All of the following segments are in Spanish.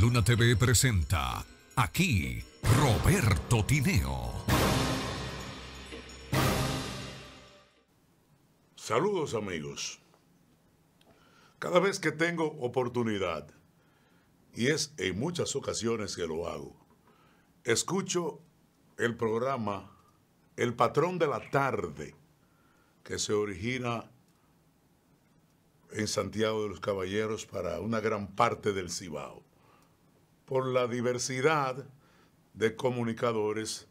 Luna TV presenta aquí Roberto Tineo. Saludos amigos. Cada vez que tengo oportunidad, y es en muchas ocasiones que lo hago, escucho el programa El Patrón de la Tarde, que se origina en Santiago de los Caballeros para una gran parte del Cibao por la diversidad de comunicadores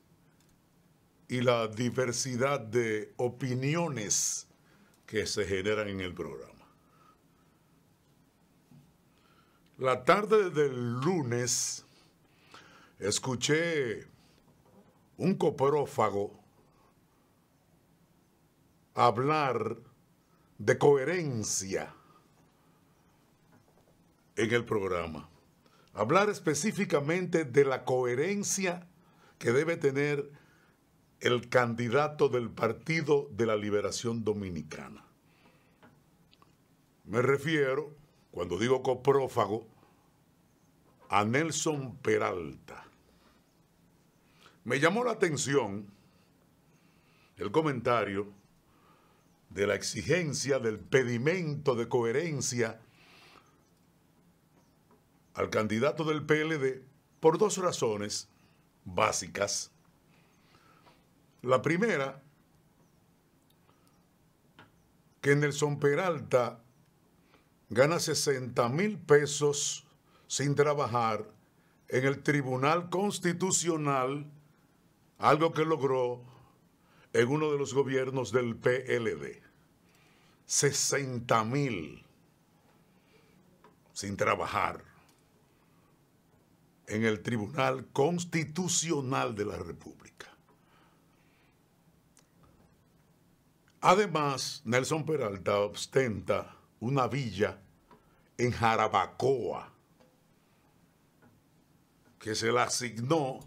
y la diversidad de opiniones que se generan en el programa. La tarde del lunes escuché un coprófago hablar de coherencia en el programa hablar específicamente de la coherencia que debe tener el candidato del Partido de la Liberación Dominicana. Me refiero, cuando digo coprófago, a Nelson Peralta. Me llamó la atención el comentario de la exigencia del pedimento de coherencia al candidato del PLD por dos razones básicas. La primera, que Nelson Peralta gana 60 mil pesos sin trabajar en el Tribunal Constitucional, algo que logró en uno de los gobiernos del PLD. 60 mil sin trabajar en el Tribunal Constitucional de la República. Además, Nelson Peralta ostenta una villa en Jarabacoa que se la asignó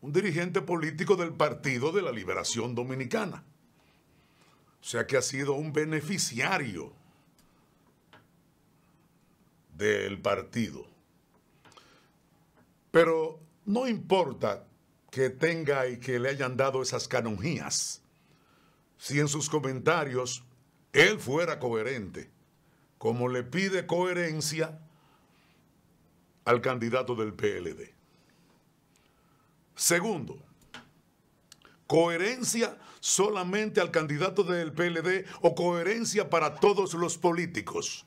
un dirigente político del Partido de la Liberación Dominicana. O sea que ha sido un beneficiario del partido. Pero no importa que tenga y que le hayan dado esas canonjías, si en sus comentarios él fuera coherente, como le pide coherencia al candidato del PLD. Segundo, coherencia solamente al candidato del PLD o coherencia para todos los políticos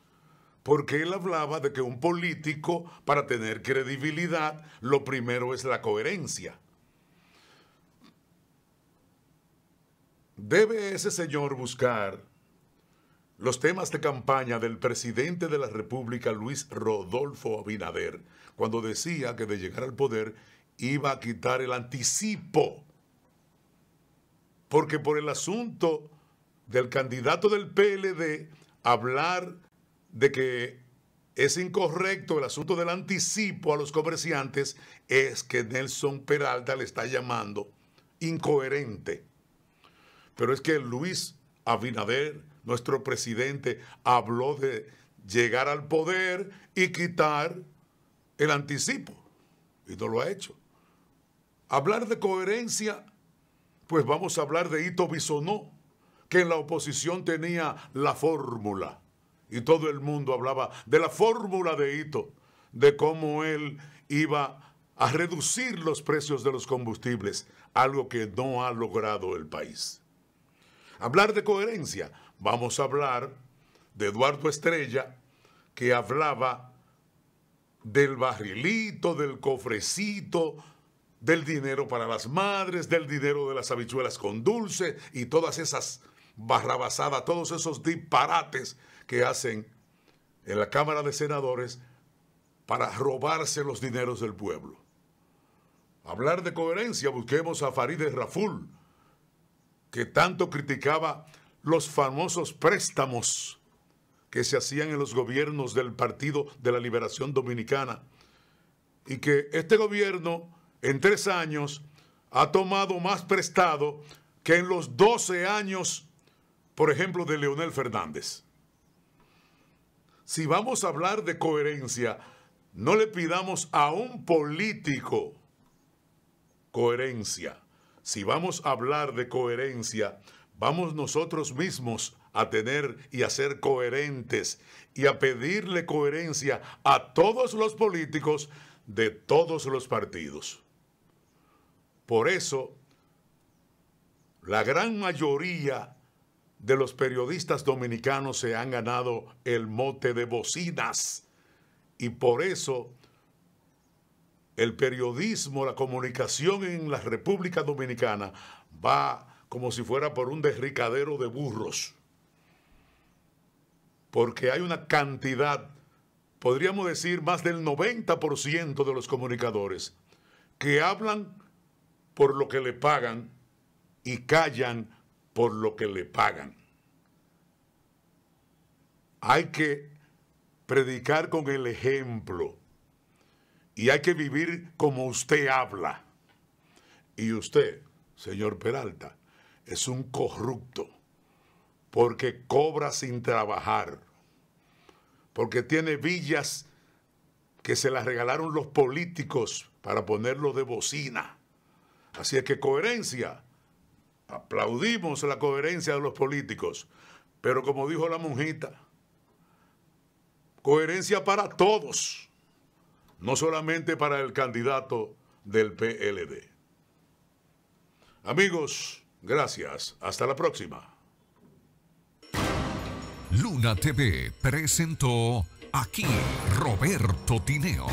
porque él hablaba de que un político, para tener credibilidad, lo primero es la coherencia. Debe ese señor buscar los temas de campaña del presidente de la República, Luis Rodolfo Abinader, cuando decía que de llegar al poder iba a quitar el anticipo. Porque por el asunto del candidato del PLD, hablar de que es incorrecto el asunto del anticipo a los comerciantes es que Nelson Peralta le está llamando incoherente. Pero es que Luis Abinader, nuestro presidente, habló de llegar al poder y quitar el anticipo. Y no lo ha hecho. Hablar de coherencia, pues vamos a hablar de Ito Bisonó, que en la oposición tenía la fórmula y todo el mundo hablaba de la fórmula de Hito, de cómo él iba a reducir los precios de los combustibles, algo que no ha logrado el país. Hablar de coherencia, vamos a hablar de Eduardo Estrella, que hablaba del barrilito, del cofrecito, del dinero para las madres, del dinero de las habichuelas con dulce y todas esas barrabasadas, todos esos disparates que hacen en la Cámara de Senadores para robarse los dineros del pueblo. Hablar de coherencia, busquemos a Farideh Raful, que tanto criticaba los famosos préstamos que se hacían en los gobiernos del Partido de la Liberación Dominicana y que este gobierno en tres años ha tomado más prestado que en los 12 años, por ejemplo, de Leonel Fernández. Si vamos a hablar de coherencia, no le pidamos a un político coherencia. Si vamos a hablar de coherencia, vamos nosotros mismos a tener y a ser coherentes y a pedirle coherencia a todos los políticos de todos los partidos. Por eso, la gran mayoría de los periodistas dominicanos se han ganado el mote de bocinas y por eso el periodismo, la comunicación en la República Dominicana va como si fuera por un derricadero de burros. Porque hay una cantidad, podríamos decir más del 90% de los comunicadores, que hablan por lo que le pagan y callan por lo que le pagan. Hay que predicar con el ejemplo y hay que vivir como usted habla. Y usted, señor Peralta, es un corrupto porque cobra sin trabajar, porque tiene villas que se las regalaron los políticos para ponerlo de bocina. Así es que coherencia, aplaudimos la coherencia de los políticos, pero como dijo la monjita, coherencia para todos no solamente para el candidato del PLD. Amigos, gracias. Hasta la próxima. Luna TV presentó aquí Roberto Tineo.